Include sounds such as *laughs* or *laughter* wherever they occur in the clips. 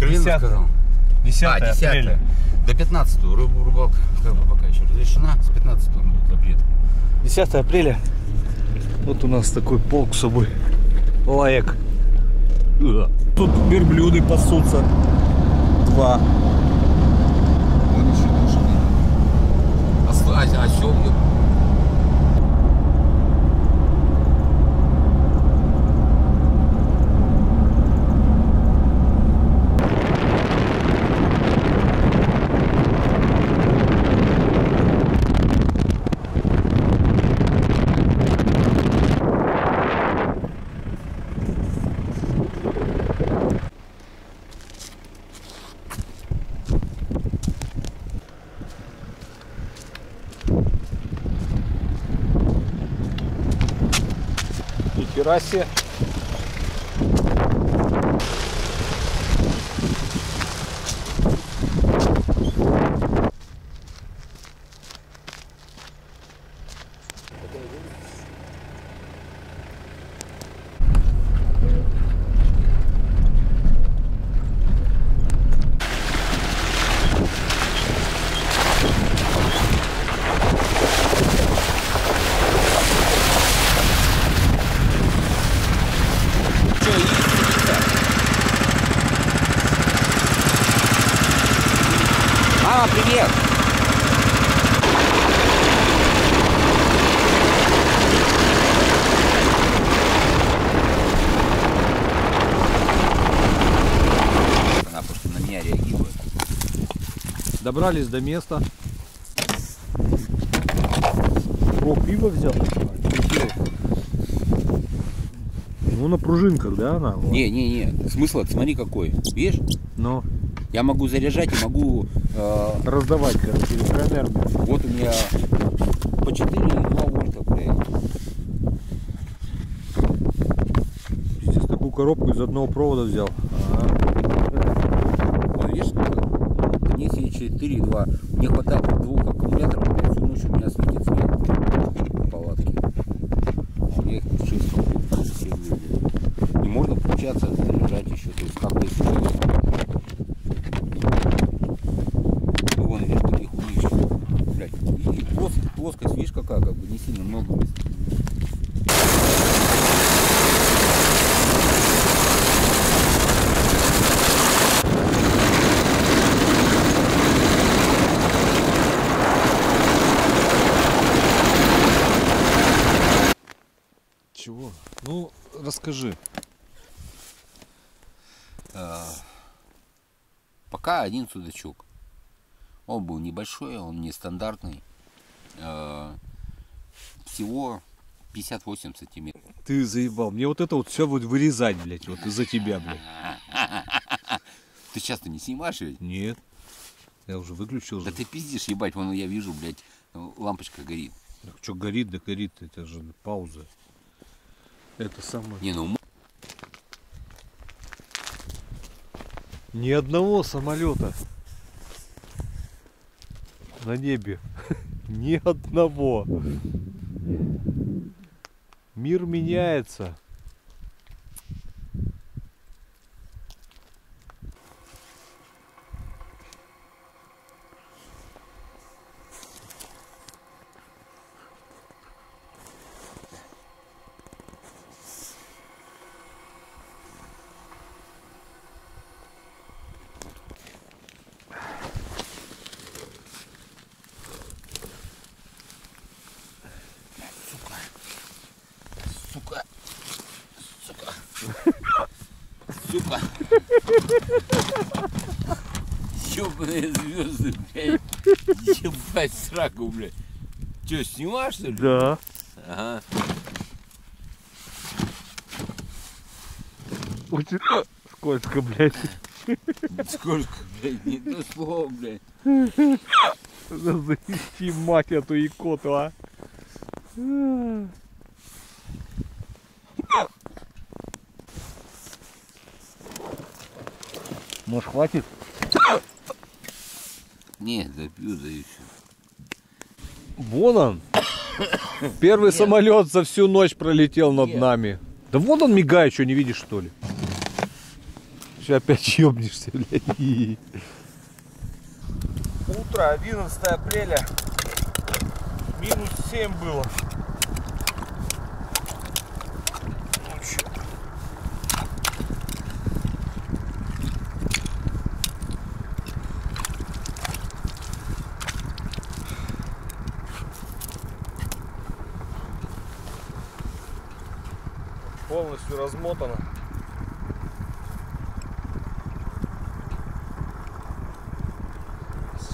откровенно 10. сказал. 10 а, 10 апреля. До 15 рыбу рыбалка как бы пока еще разрешена. С 15 будет запрет. 10 апреля. Вот у нас такой полк с собой. Лаек. Тут верблюды пасутся. Два. Вон еще лошади. Осл- а, осел, ёп. И террасе. Че, есть Мама, привет! Она просто на меня реагирует. Добрались до места. О, пиво взял. Ну, на пружинках, да, она? Не, не, не. Смысл, смотри какой. Видишь? Но Я могу заряжать и могу. э, раздавать, короче, электроэнергию. вот у меня по 4,2 вольта, блядь. Сейчас такую коробку из одного провода взял. 3,2. Не хватает двух расскажи. А, Пока один судачок. Он был небольшой, он нестандартный. А, Всего 58 сантиметров. Ты заебал. Мне вот это вот все будет вырезать, блядь, вот из-за тебя, блядь. *laughs* Ты часто не снимаешь ведь? Нет. Я уже выключил Да же. ты пиздишь, ебать, вон я вижу, блядь, лампочка горит. Что горит, да горит, это же пауза. Это самое. Не, ну Ни одного самолета на небе. *laughs* Ни одного. Мир меняется. сука, сука, сука. Ёбаные звезды, блядь. Ебать сраку, блядь. Че, снимаешь, что ли? Да. Ага. Очень скользко, блядь. Сколько, блядь, не то слово, блядь. Занести мать эту икоту, а. Может хватит? Не, допью, да и все. Вон он. Первый самолет за всю ночь пролетел над Нет. нами. Да вон он мигает, что не видишь что ли? Сейчас опять ёбнешься, блядь. Утро 11 апреля. Минус 7 было.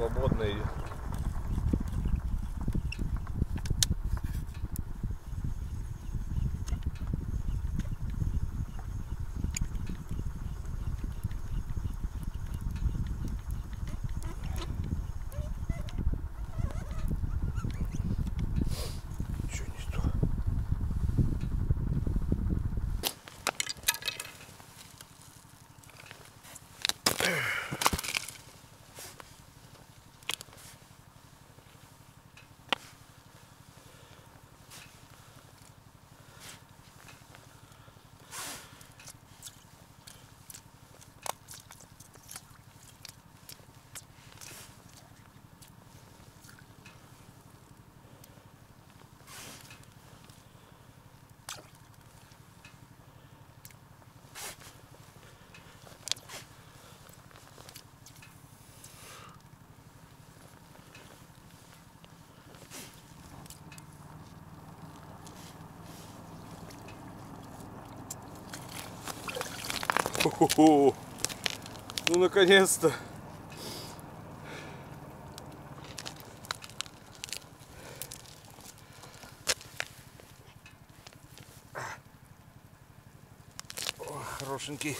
Свободно Ну наконец-то. Хорошенький.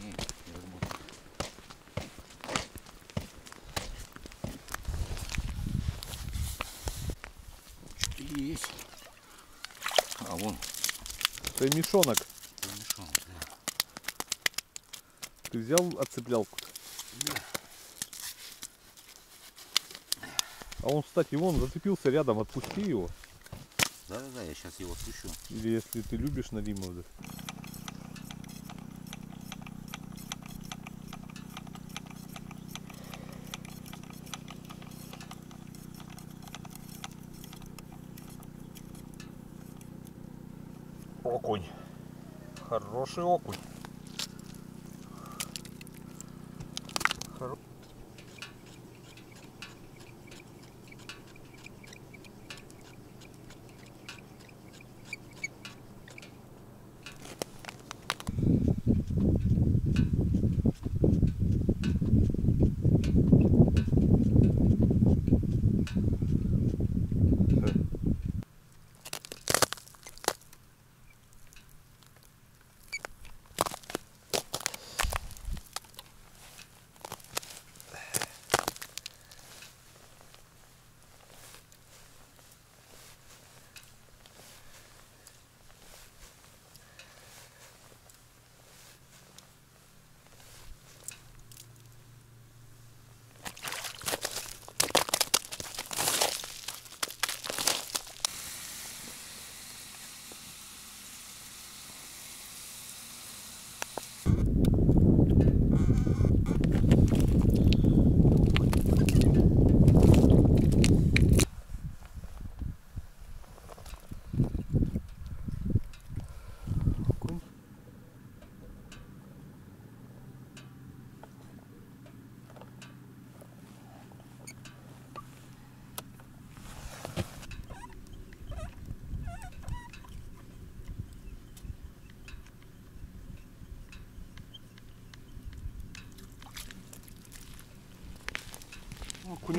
Не, не размотано. Что-то есть. А вон Это мешонок. помешал, да. Ты взял отцеплялку? А он, кстати, вон зацепился рядом, отпусти его. Да-да-да, я сейчас его спущу. Или если ты любишь налимов, да. Окунь. Хороший окунь.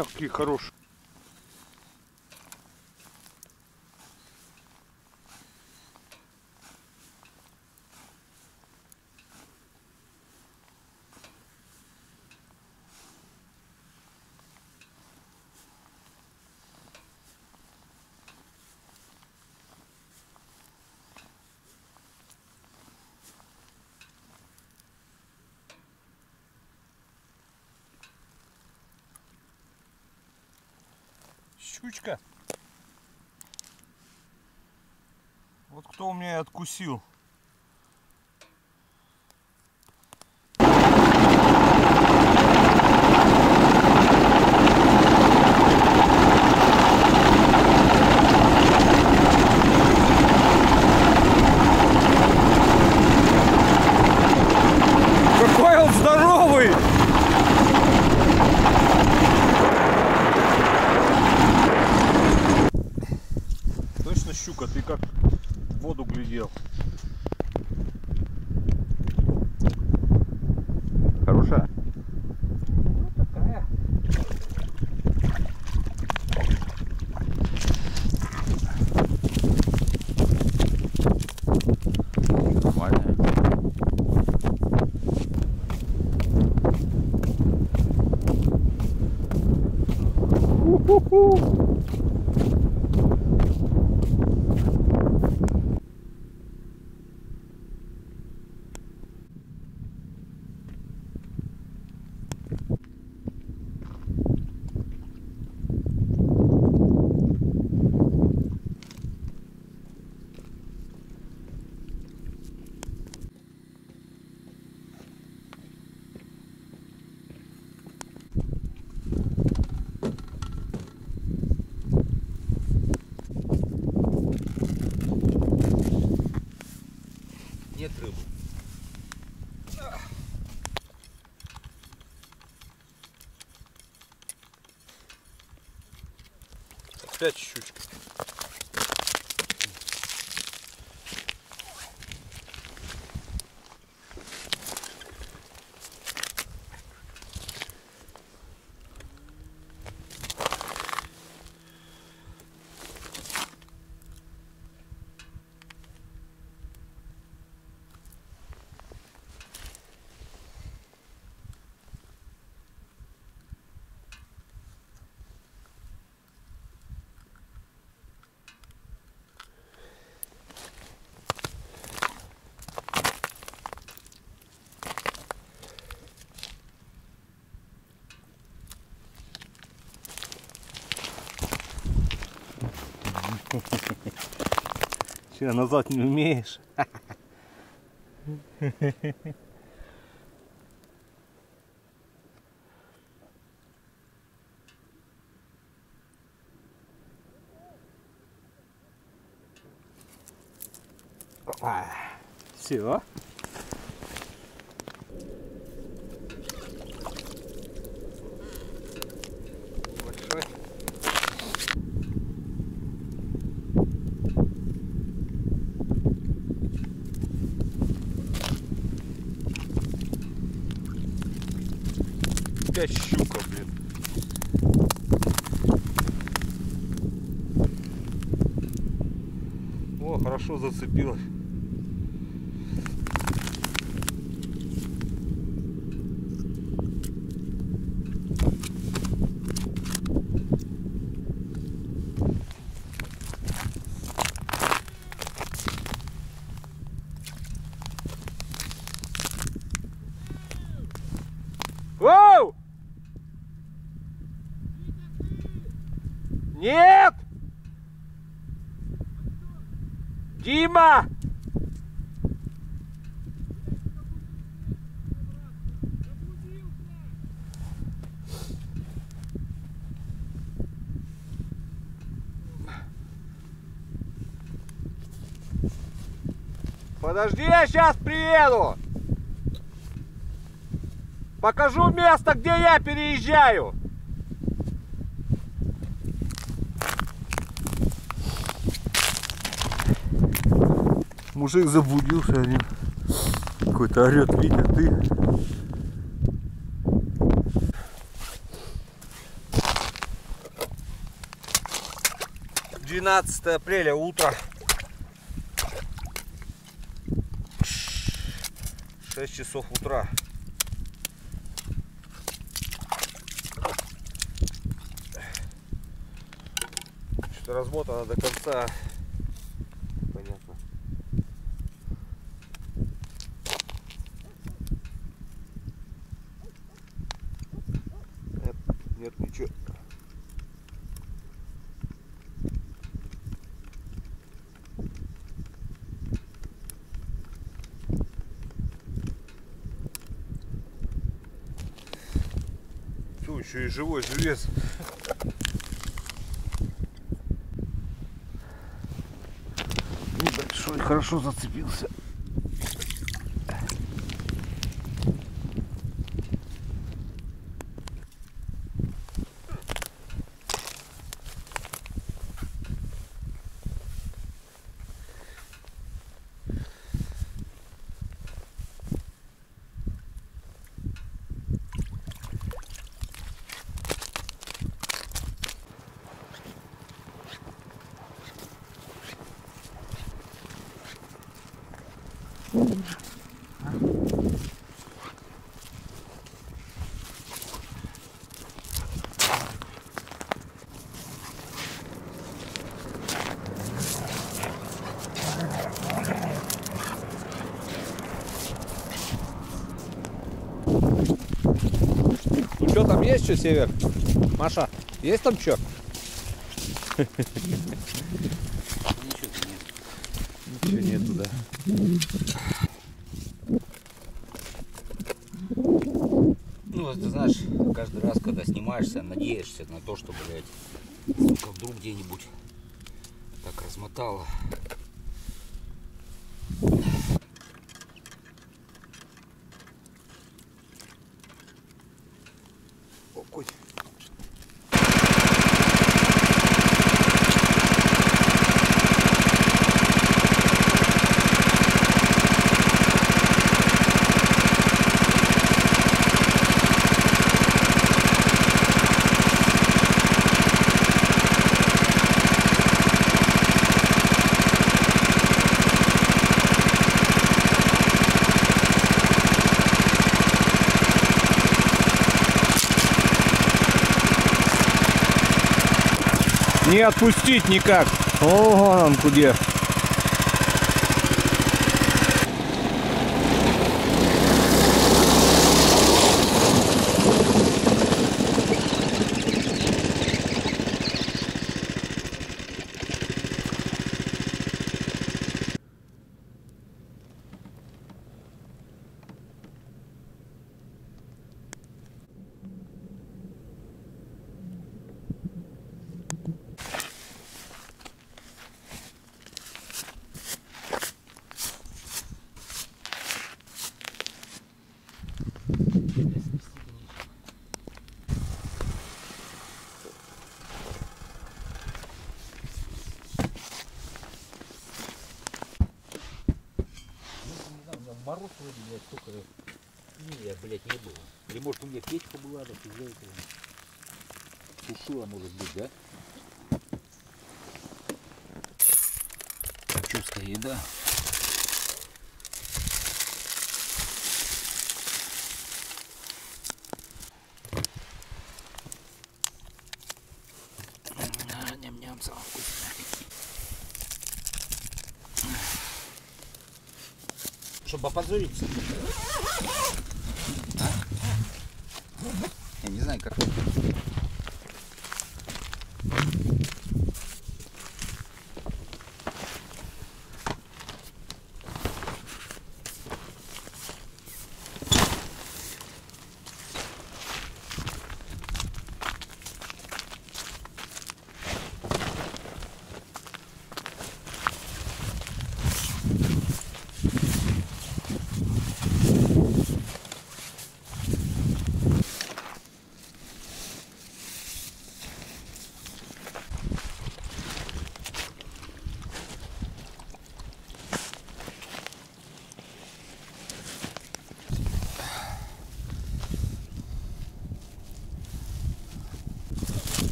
Окуня какие Щучка. Вот кто у меня и откусил. Какой он здоровый! Щука, ты как в воду глядел. Хорошая? Нормальная. Нет рыбы. Опять щучка. Че, назад не умеешь? Все. Опять щука, блин. О, хорошо зацепилась. Воу! Нет! Дима! Подожди, я сейчас приеду! Покажу место, где я переезжаю. Мужик заблудился один. Какой-то орет, Витя, ты. Двенадцатое апреля утро. шесть часов утра. Что-то размотано до конца Тут еще и живой желез. Небольшой, хорошо зацепился. Там есть что, Север? Маша, есть там что? Ничего нету, да. Ну, ты знаешь, каждый раз, когда снимаешься, надеешься на то, что, блядь, вдруг где-нибудь так размотало. О, коть. Не отпустить никак. О, он куда. Мороз вроде, блядь, столько... Не, блядь, не было. Или может у меня печка была, так из-за этого. Сушила, может быть, да? Что стоит, да? А, Ням-ням, самое вкусное. Чтобы опозориться. Я не знаю, как.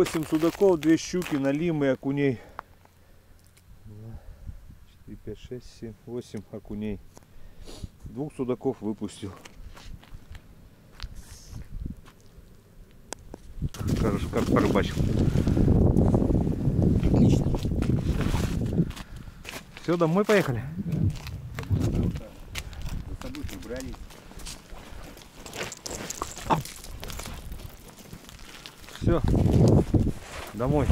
8 судаков, 2 щуки, налимы, окуней. 4, 5, 6, 7, 8 окуней. Двух судаков выпустил. Скажешь, как порыбачил. Отлично. Все, домой поехали. За собой убрали. Все. Домой.